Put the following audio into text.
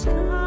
sky.